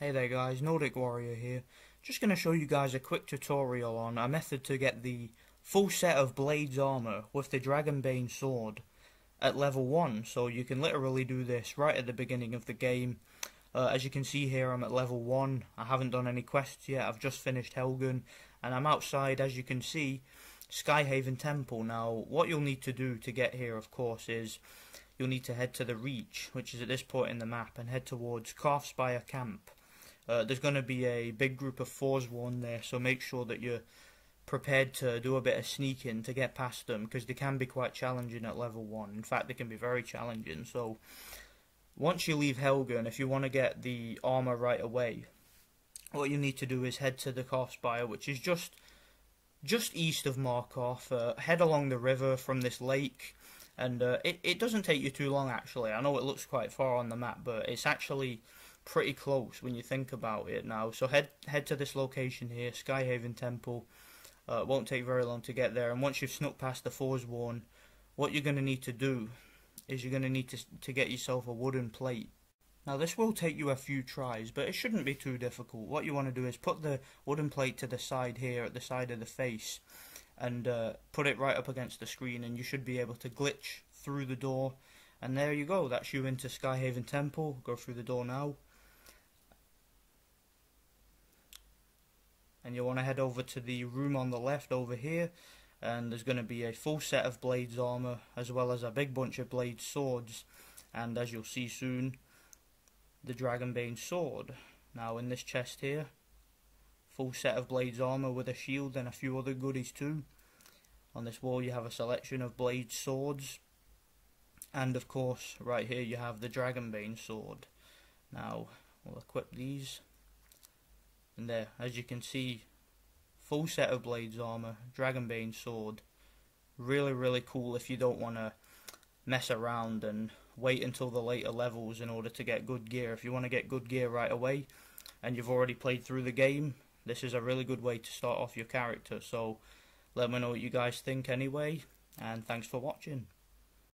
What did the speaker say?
Hey there guys, Nordic Warrior here. Just going to show you guys a quick tutorial on a method to get the full set of Blades armor with the Dragonbane sword at level 1. So you can literally do this right at the beginning of the game. Uh, as you can see here I'm at level 1, I haven't done any quests yet, I've just finished Helgen and I'm outside as you can see Skyhaven Temple. Now what you'll need to do to get here of course is you'll need to head to the Reach which is at this point in the map and head towards Karthspire Camp. Uh, there's going to be a big group of Forsworn there, so make sure that you're prepared to do a bit of sneaking to get past them because they can be quite challenging at level 1. In fact, they can be very challenging. So, once you leave Helgen, if you want to get the armor right away, what you need to do is head to the Karthspire, which is just just east of Markarth. Uh, head along the river from this lake, and uh, it, it doesn't take you too long actually. I know it looks quite far on the map, but it's actually pretty close when you think about it now. So head head to this location here, Skyhaven Temple. Uh, it won't take very long to get there, and once you've snuck past the Forsworn, what you're going to need to do is you're going to need to to get yourself a wooden plate. Now this will take you a few tries, but it shouldn't be too difficult. What you want to do is put the wooden plate to the side here, at the side of the face, and uh, put it right up against the screen, and you should be able to glitch through the door. And there you go, that's you into Skyhaven Temple. Go through the door now. And you want to head over to the room on the left over here and there's going to be a full set of blades armor as well as a big bunch of blade swords and as you'll see soon the Dragonbane sword. Now in this chest here full set of blades armor with a shield and a few other goodies too. On this wall you have a selection of blade swords and of course right here you have the Dragonbane sword. Now we'll equip these and there, as you can see, full set of blades armor, Dragonbane sword. Really, really cool if you don't want to mess around and wait until the later levels in order to get good gear. If you want to get good gear right away and you've already played through the game, this is a really good way to start off your character. So let me know what you guys think anyway, and thanks for watching.